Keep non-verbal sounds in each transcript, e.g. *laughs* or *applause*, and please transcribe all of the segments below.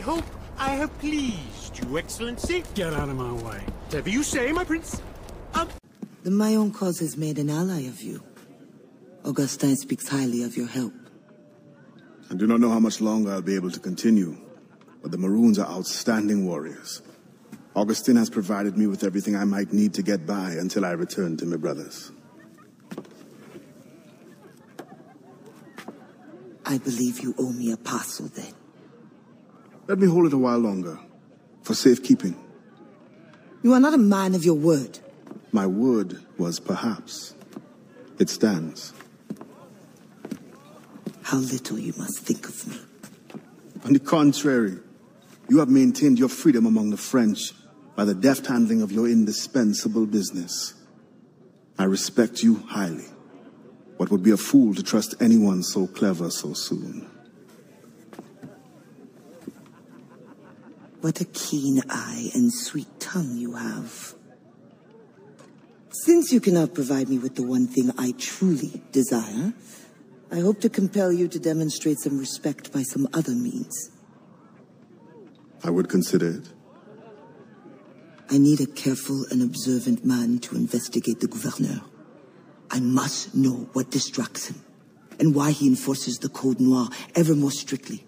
hope I have pleased you, Excellency. Get out of my way. Whatever you say, my prince. Um, The Maroon cause has made an ally of you. Augustin speaks highly of your help. I do not know how much longer I'll be able to continue, but the Maroons are outstanding warriors. Augustin has provided me with everything I might need to get by until I return to my brothers. I believe you owe me a parcel then. Let me hold it a while longer, for safekeeping. You are not a man of your word. My word was perhaps. It stands. How little you must think of me. On the contrary, you have maintained your freedom among the French by the deft handling of your indispensable business. I respect you highly, but would be a fool to trust anyone so clever so soon. What a keen eye and sweet tongue you have. Since you cannot provide me with the one thing I truly desire, I hope to compel you to demonstrate some respect by some other means. I would consider it. I need a careful and observant man to investigate the gouverneur. I must know what distracts him, and why he enforces the Code Noir ever more strictly.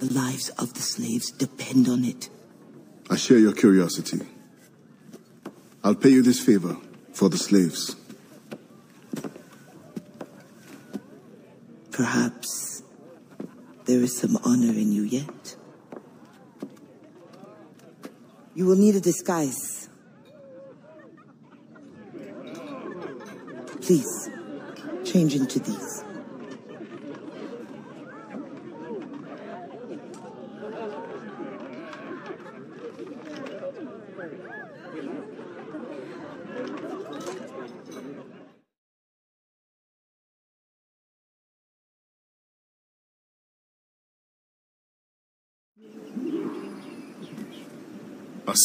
The lives of the slaves depend on it. I share your curiosity. I'll pay you this favor for the slaves. Perhaps there is some honor in you yet. You will need a disguise. Please, change into these.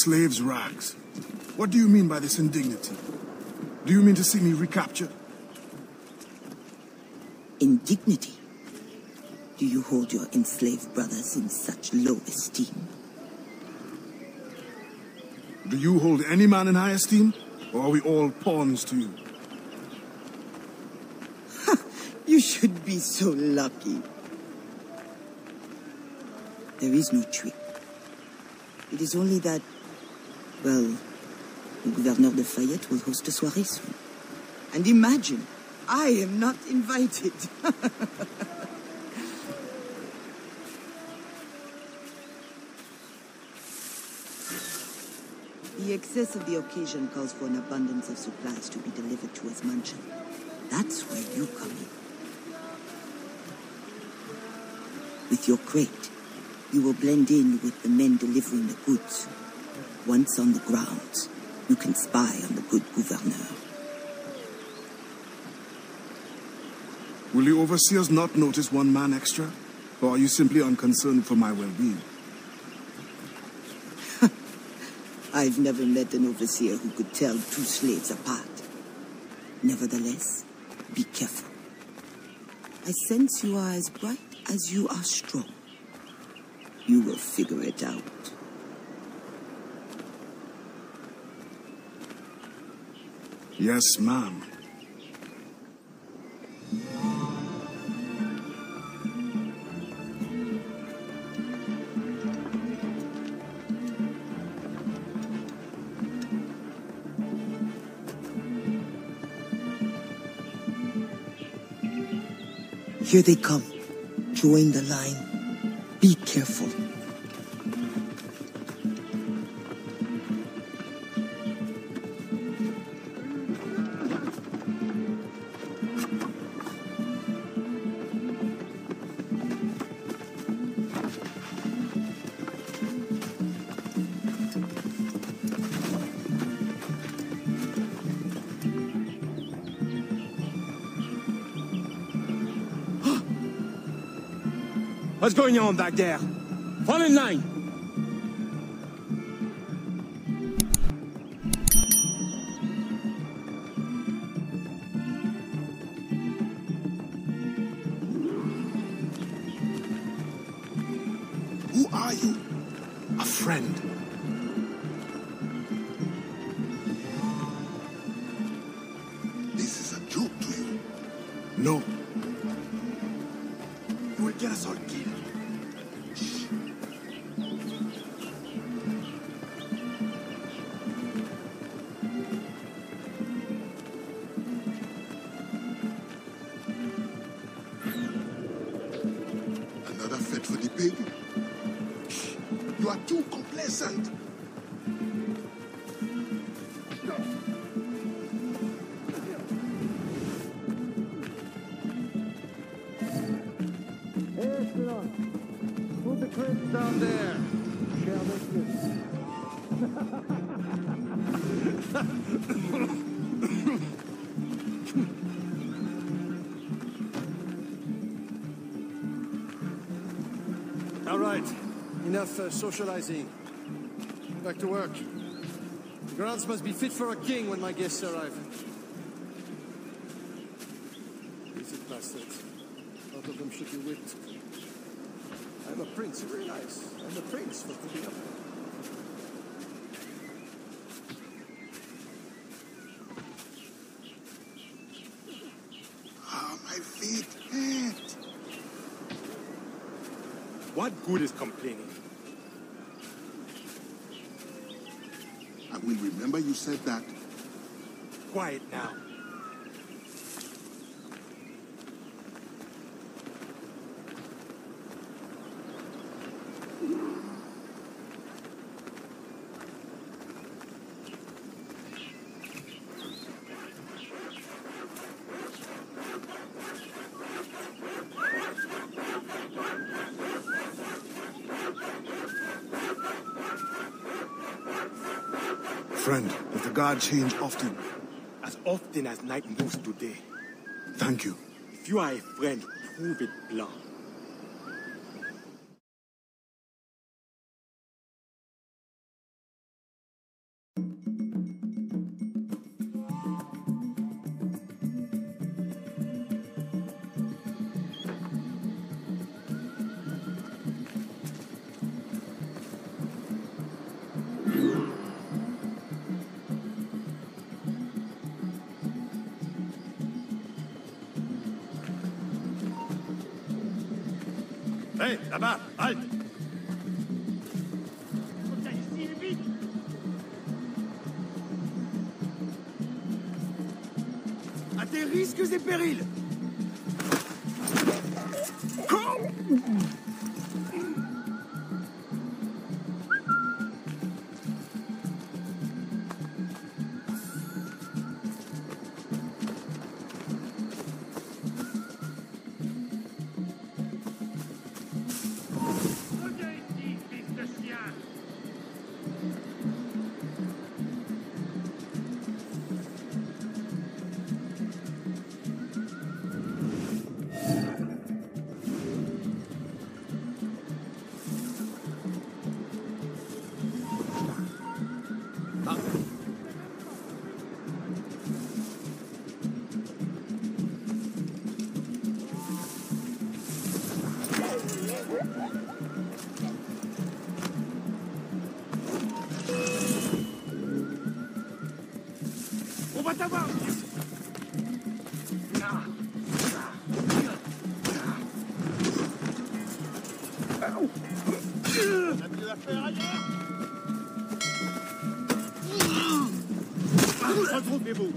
Slave's rags. What do you mean by this indignity? Do you mean to see me recaptured? Indignity. Do you hold your enslaved brothers in such low esteem? Do you hold any man in high esteem? Or are we all pawns to you? You should be so lucky. There is no trick. It is only that, well, the Gouverneur de Fayet will host a soirée soon. And imagine, I am not invited. *laughs* the excess of the occasion calls for an abundance of supplies to be delivered to his mansion. That's where you come in. With your crate, you will blend in with the men delivering the goods. Once on the grounds, you can spy on the good gouverneur. Will the overseers not notice one man extra? Or are you simply unconcerned for my well-being? *laughs* I've never met an overseer who could tell two slaves apart. Nevertheless, be careful. I sense you are as bright as you are strong. You will figure it out. Yes, ma'am. Here they come. Join the line. Be careful. What's going on back there? Fall in line. Who are you? A friend. This is a joke to you. No. Put the crates down there. Share this. *laughs* All right. Enough uh, socializing. Back to work. The grounds must be fit for a king when my guests arrive. These bastards. Both of them should be whipped. I'm a prince, you realize? I'm a prince for putting up. Ah, my feet hurt. What good is complaining? I will remember you said that. Quiet now. Friend, does the guard change often? As often as night moves today. Thank you. If you are a friend, prove it blunt. Hé, là-bas, halte À tes risques et périls de la faire ailleurs Retrouvez-vous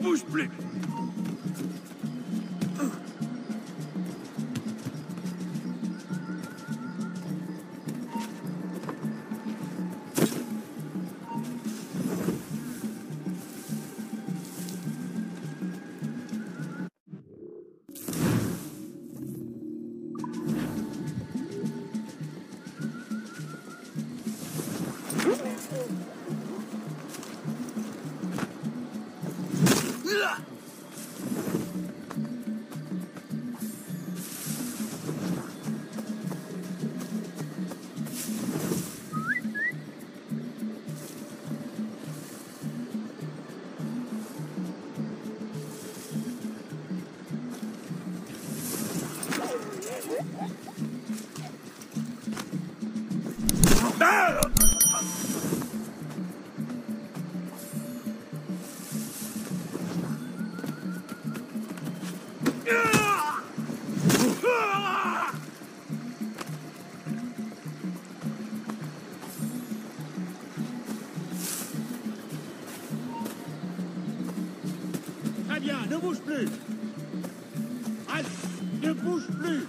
Bouge plus. Ne bouge plus. Halte Ne bouge plus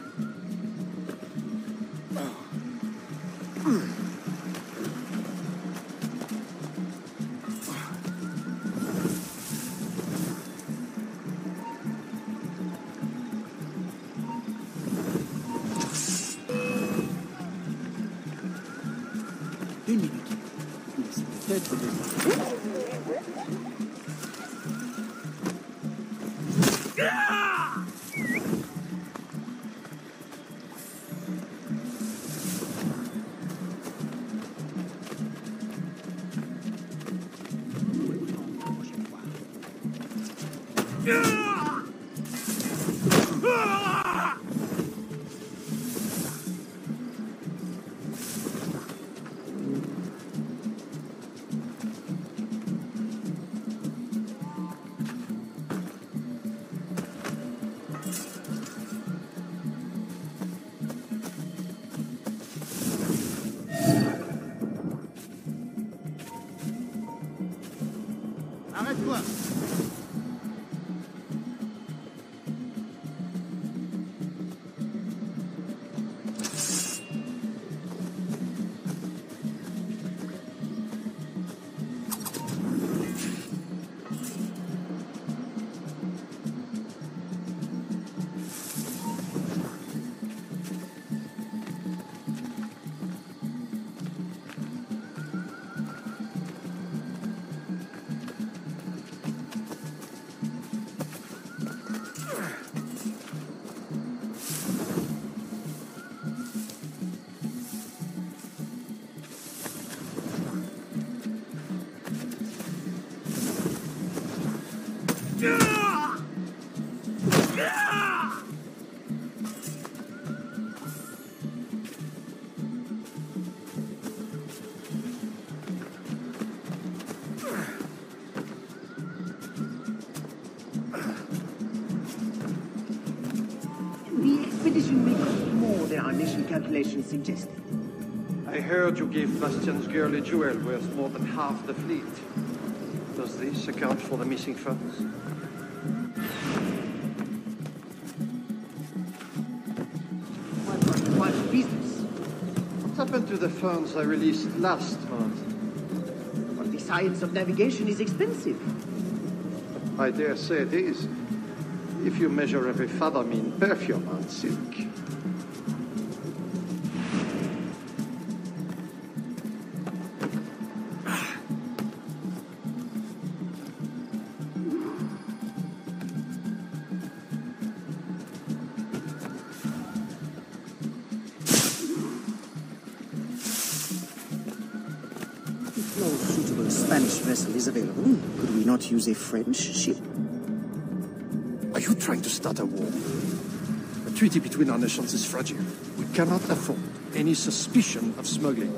Arrête-toi suggested. I heard you gave Bastienne's girl a jewel worth more than half the fleet. Does this account for the missing funds? Happened to the funds I released last month? Well, the science of navigation is expensive. I dare say it is. If you measure every fathom in perfume and silk. Use a French ship? Are you trying to start a war? The treaty between our nations is fragile. We cannot afford any suspicion of smuggling.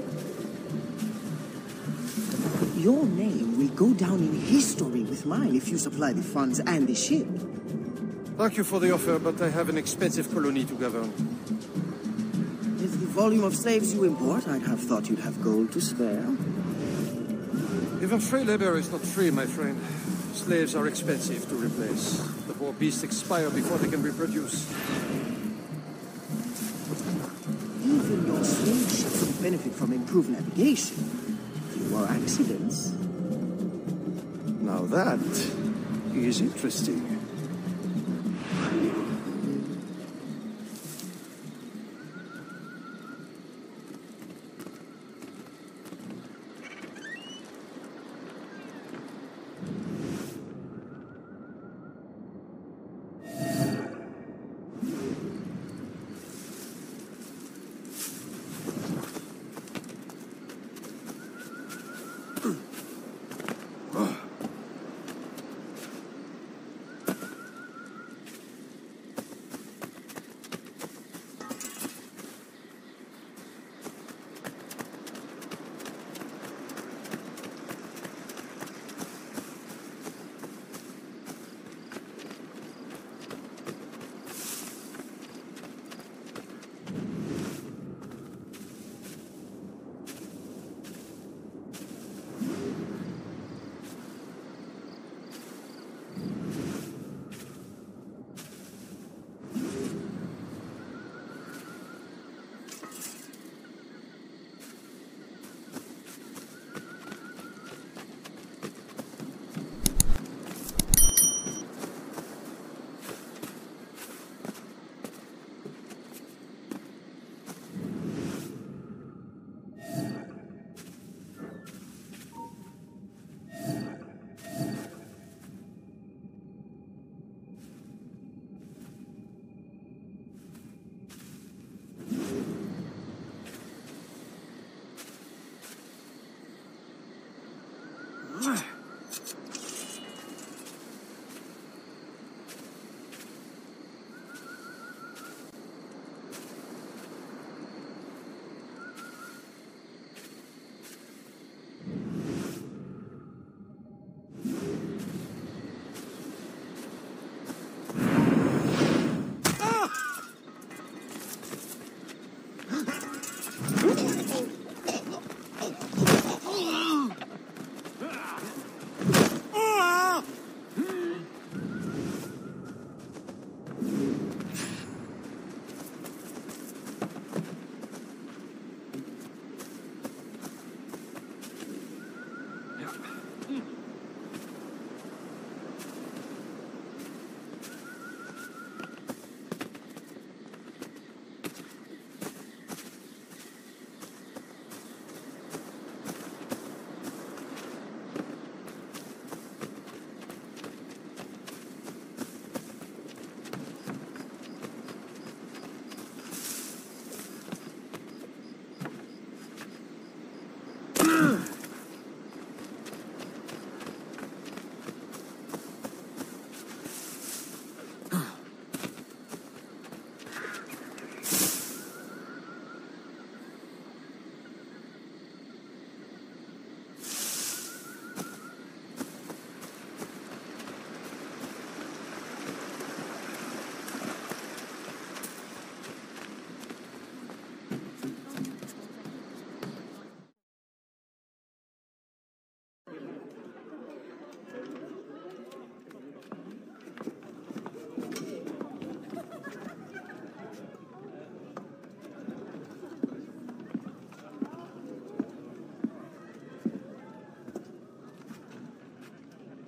Your name will go down in history with mine if you supply the funds and the ship. Thank you for the offer, but I have an expensive colony to govern. With the volume of slaves you import, I'd have thought you'd have gold to spare. Even free labor is not free, my friend. Slaves are expensive to replace. The poor beasts expire before they can reproduce. Even your slave ships will benefit from improved navigation. Fewer accidents. Now that is interesting.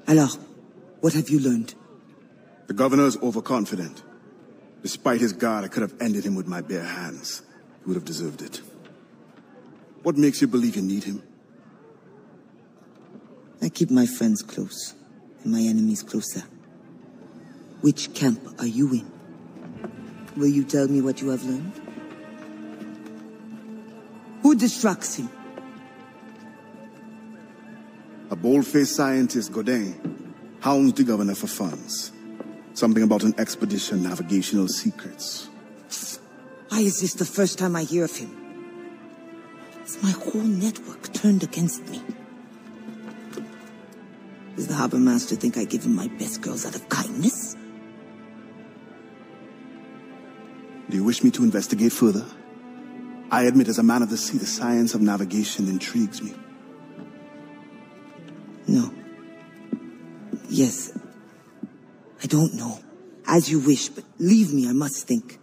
Alors, what have you learned? The governor is overconfident. Despite his guard, I could have ended him with my bare hands. He would have deserved it. What makes you believe you need him? I keep my friends close, and my enemies closer. Which camp are you in? Will you tell me what you have learned? Who distracts him? Bold-faced scientist, Godin, hounds the governor for funds. Something about an expedition, navigational secrets. Why is this the first time I hear of him? Is my whole network turned against me? Does the harbor master think I give him my best girls out of kindness? Do you wish me to investigate further? I admit as a man of the sea, the science of navigation intrigues me. No. Yes. I don't know. As you wish, but leave me, I must think.